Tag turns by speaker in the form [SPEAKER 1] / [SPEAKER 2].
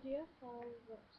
[SPEAKER 1] idea how it works.